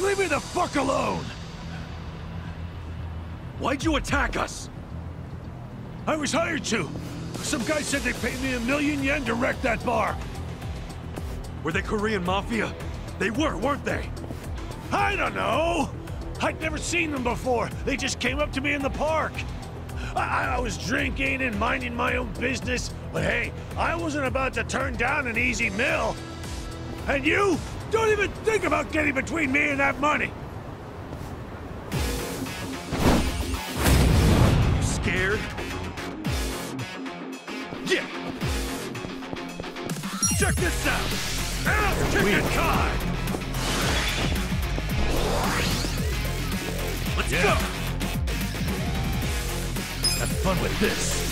Leave me the fuck alone! Why'd you attack us? I was hired to. Some guy said they paid me a million yen to wreck that bar. Were they Korean Mafia? They were, weren't they? I don't know. I'd never seen them before. They just came up to me in the park. I, I was drinking and minding my own business, but hey, I wasn't about to turn down an easy mill. And you? Don't even think about getting between me and that money. You scared? Yeah! Check this out! Ass kicking Kai! Let's Yeah. go! Have fun with this.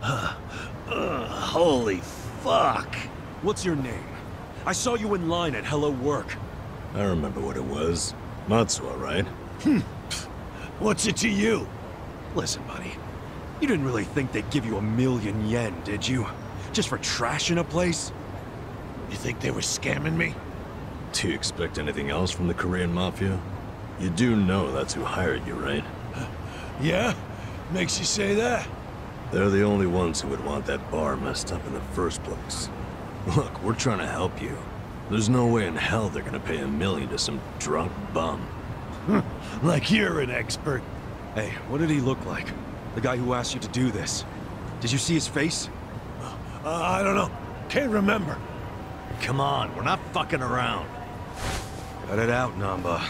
Holy fuck. What's your name? I saw you in line at Hello Work. I remember what it was. Matsuo, right? Hmm. What's it to you? Listen, buddy. You didn't really think they'd give you a million yen, did you? Just for trashing a place? You think they were scamming me? Do you expect anything else from the Korean Mafia? You do know that's who hired you, right? Yeah? Makes you say that? They're the only ones who would want that bar messed up in the first place. Look, we're trying to help you. There's no way in hell they're gonna pay a million to some drunk bum. Like you're an expert. Hey, what did he look like? The guy who asked you to do this. Did you see his face? Uh, I don't know. Can't remember. Come on, we're not fucking around. Cut it out, Nanba.